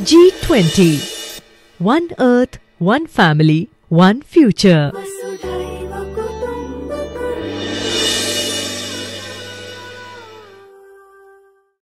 G20 One Earth, One Family, One Future.